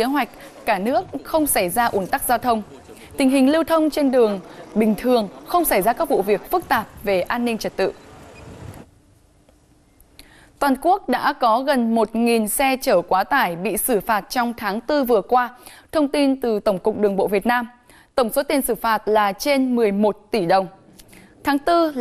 kế hoạch, cả nước không xảy ra ủn tắc giao thông. Tình hình lưu thông trên đường bình thường, không xảy ra các vụ việc phức tạp về an ninh trật tự. Toàn quốc đã có gần 1.000 xe chở quá tải bị xử phạt trong tháng 4 vừa qua, thông tin từ Tổng cục Đường bộ Việt Nam. Tổng số tiền xử phạt là trên 11 tỷ đồng. Tháng 4 là